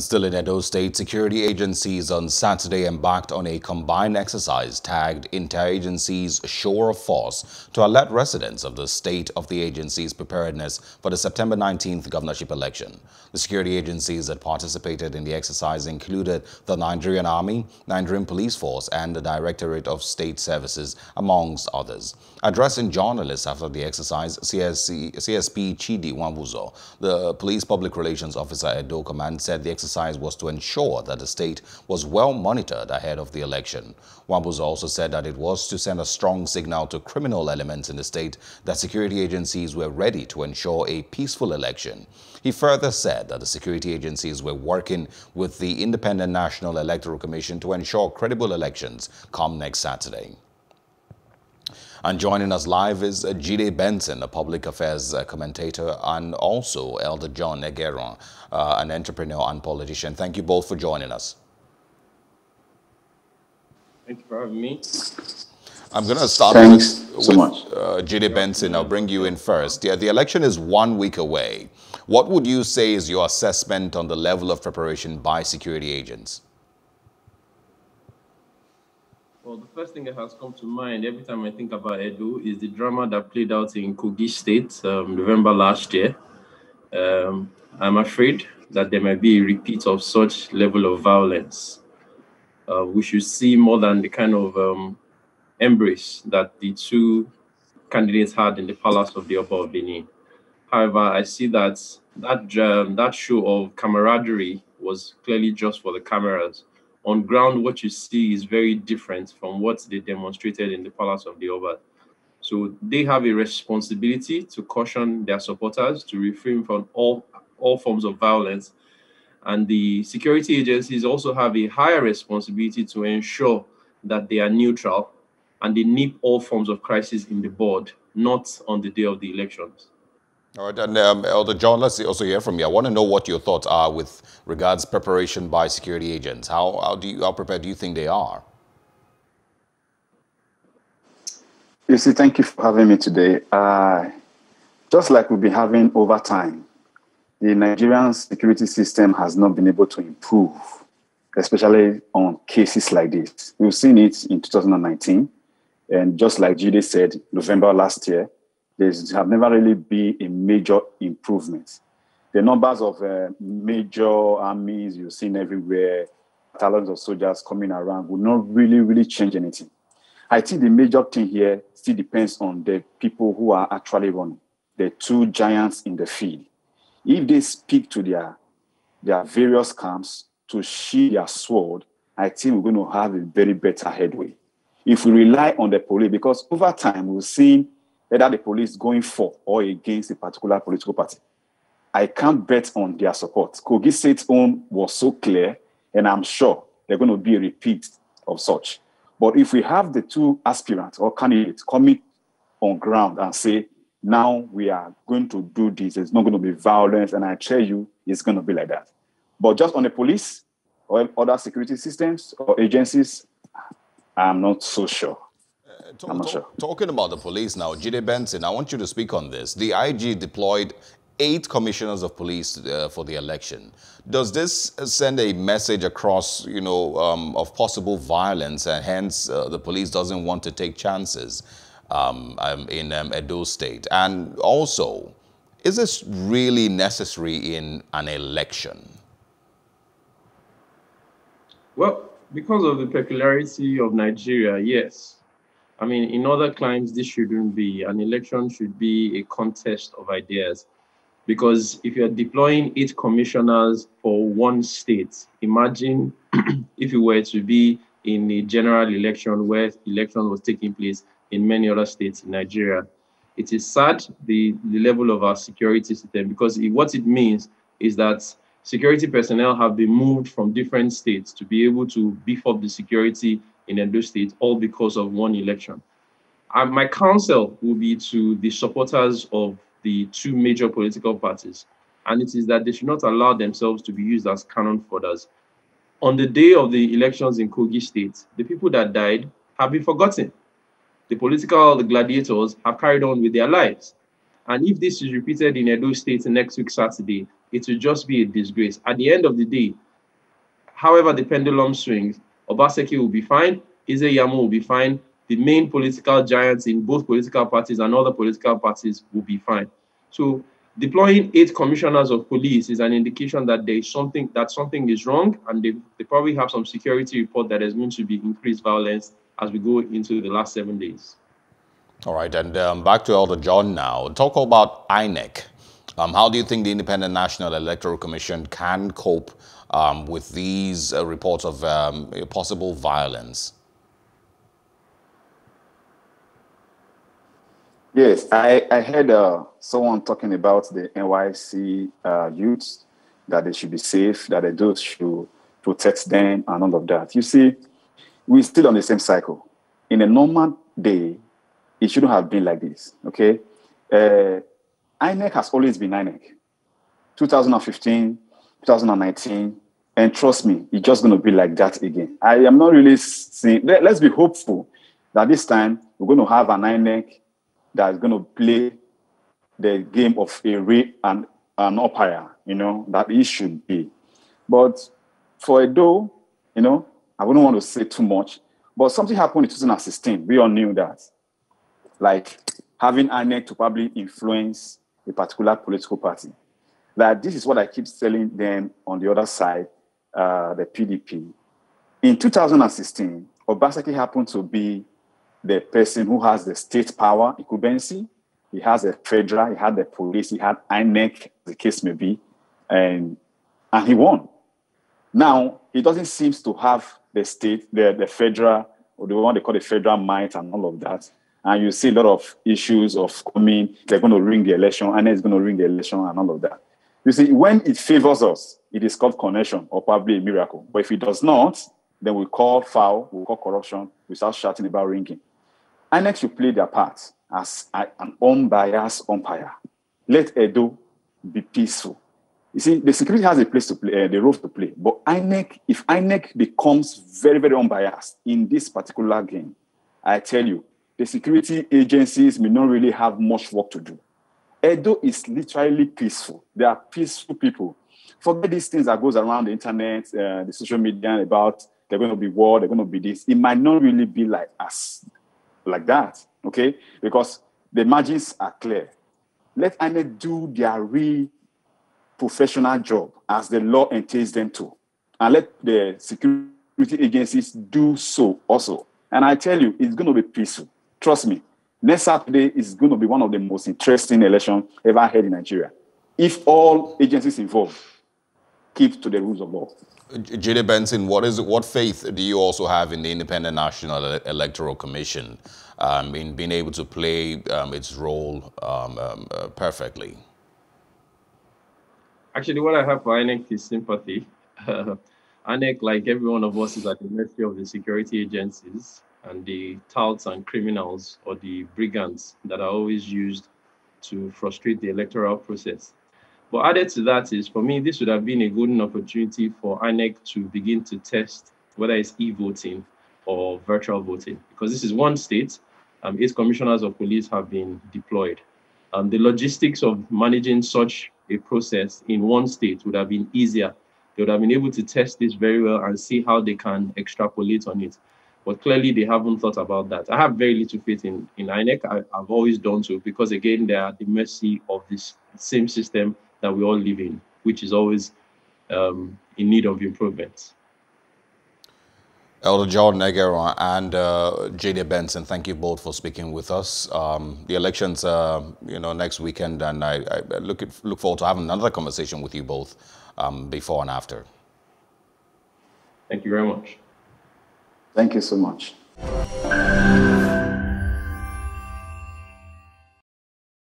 Still in Edo State, security agencies on Saturday embarked on a combined exercise tagged Interagencies Show of Force to alert residents of the state of the agency's preparedness for the September 19th governorship election. The security agencies that participated in the exercise included the Nigerian Army, Nigerian Police Force, and the Directorate of State Services, amongst others. Addressing journalists after the exercise, CSC, CSP Chidi Nwabuzor, the Police Public Relations Officer at Edo Command, said the exercise was to ensure that the state was well monitored ahead of the election. Nwabuzor also said that it was to send a strong signal to criminal elements in the state that security agencies were ready to ensure a peaceful election. He further said that the security agencies were working with the Independent National Electoral Commission to ensure credible elections come next Saturday. And joining us live is uh, Jide Benson, a public affairs uh, commentator, and also Elder John Egeruan, uh, an entrepreneur and politician. Thank you both for joining us. Thank you for having me. I'm going to start Thanks with, so with much. uh, Jide Benson. I'll bring you in first. Yeah, the election is one week away. What would you say is your assessment on the level of preparation by security agents? Well, the first thing that has come to mind every time I think about Edo is the drama that played out in Kogi State um, November last year. Um, I'm afraid that there might be a repeat of such level of violence. Uh, we should see more than the kind of um, embrace that the two candidates had in the palace of the Oba of Benin. However, I see that that um, that show of camaraderie was clearly just for the cameras. On ground, what you see is very different from what they demonstrated in the palace of the Oba. So they have a responsibility to caution their supporters to refrain from all all forms of violence. And the security agencies also have a higher responsibility to ensure that they are neutral and they nip all forms of crisis in the bud, not on the day of the elections. All right, and um, Elder John, let's also hear from you. I want to know what your thoughts are with regards preparation by security agents. How, how do you how prepared do you think they are? You see, thank you for having me today. Uh, just like we've been having over time, the Nigerian security system has not been able to improve, especially on cases like this. We've seen it in 2019, and just like Jide said, November last year, there have never really been a major improvement. The numbers of uh, major armies you've seen everywhere, thousands of soldiers coming around, will not really, really change anything. I think the major thing here still depends on the people who are actually running, the two giants in the field. If they speak to their, their various camps to sheathe their sword, I think we're going to have a very better headway. If we rely on the police, because over time we've seen either the police going for or against a particular political party. I can't bet on their support. Kogi State's own was so clear, and I'm sure they're going to be a repeat of such. But if we have the two aspirants or candidates coming on ground and say, now we are going to do this, it's not going to be violence, and I tell you, it's going to be like that. But just on the police or other security systems or agencies, I'm not so sure. Talk, I'm not talk- sure. Talking about the police now, Jide Benson, I want you to speak on this. The IG deployed eight commissioners of police uh, for the election. Does this send a message across, you know, um, of possible violence, and hence uh, the police doesn't want to take chances um, um, in um, Edo State? And also, is this really necessary in an election? Well, because of the peculiarity of Nigeria, yes. I mean, in other climes, this shouldn't be. An election should be a contest of ideas. Because if you're deploying eight commissioners for one state, imagine if you were to be in a general election where election was taking place in many other states in Nigeria. It is sad the, the level of our security system because it, what it means is that security personnel have been moved from different states to be able to beef up the security in Edo State, all because of one election. My counsel will be to the supporters of the two major political parties, and it is that they should not allow themselves to be used as cannon fodders. On the day of the elections in Kogi State, the people that died have been forgotten. The political the gladiators have carried on with their lives. And if this is repeated in Edo State next week, Saturday, it will just be a disgrace. At the end of the day, however the pendulum swings, Obaseki will be fine, Ize-Iyamu will be fine, the main political giants in both political parties and other political parties will be fine. So deploying eight commissioners of police is an indication that there is something that something is wrong, and they, they probably have some security report that is going to be increased violence as we go into the last seven days. All right, and um, back to Elder John now. Talk about INEC. Um, how do you think the Independent National Electoral Commission can cope um, with these uh, reports of um, possible violence? Yes, I, I heard uh, someone talking about the NYSC uh, youths, that they should be safe, that they do should protect them and all of that. You see, we're still on the same cycle. In a normal day, it shouldn't have been like this, okay? Uh, INEC has always been INEC. 2015, 2019, and trust me, it's just going to be like that again. I am not really seeing, let, us be hopeful that this time we're going to have an INEC that's going to play the game of a re and an umpire, you know, that it should be. But for a Edo, you know, I wouldn't want to say too much, but something happened in 2016. We all knew that. Like having INEC to probably influence a particular political party. That this is what I keep telling them on the other side, uh, the PDP. In 2016, Obaseki happened to be the person who has the state power incumbency. He has a federal, he had the police, he had INEC, the case may be, and, and he won. Now, he doesn't seem to have the state, the, the federal, or the one they call the federal might and all of that. And you see a lot of issues of coming, they're going to ring the election, and it's going to ring the election and all of that. You see, when it favors us, it is called connection or probably a miracle. But if it does not, then we call foul, we call corruption, we start shouting about ringing. INEC should play their part as an unbiased umpire. Let Edo be peaceful. You see, the security has a place to play, uh, the role to play. But INEC, if INEC becomes very, very unbiased in this particular game, I tell you, the security agencies may not really have much work to do. Edo is literally peaceful. They are peaceful people. Forget these things that goes around the internet, uh, the social media about they're going to be war, they're going to be this. It might not really be like us like that, okay? Because the margins are clear. Let INEC do their real professional job as the law entails them to. And let the security agencies do so also. And I tell you, it's going to be peaceful. Trust me. Next Saturday is going to be one of the most interesting elections ever had in Nigeria. If all agencies involved keep to the rules of law. Jide Benson, what is what faith do you also have in the Independent National Electoral Commission um, in being able to play um, its role um, um uh, perfectly? Actually, what I have for INEC is sympathy. Uh, INEC, like every one of us, is at the mercy of the security agencies and the touts and criminals or the brigands that are always used to frustrate the electoral process. But added to that is, for me, this would have been a golden opportunity for INEC to begin to test whether it's e-voting or virtual voting, because this is one state. Um, commissioners of police have been deployed. Um, the logistics of managing such a process in one state would have been easier. They would have been able to test this very well and see how they can extrapolate on it. But clearly, they haven't thought about that. I have very little faith in, in INEC. I, have always done so because, again, they are at the mercy of this same system that we all live in, which is always um, in need of improvement. Elder John Egeruan and uh, Benson, thank you both for speaking with us. Um, the elections, uh, you know, next weekend, and I, I look at, look forward to having another conversation with you both um, before and after. Thank you very much. Thank you so much.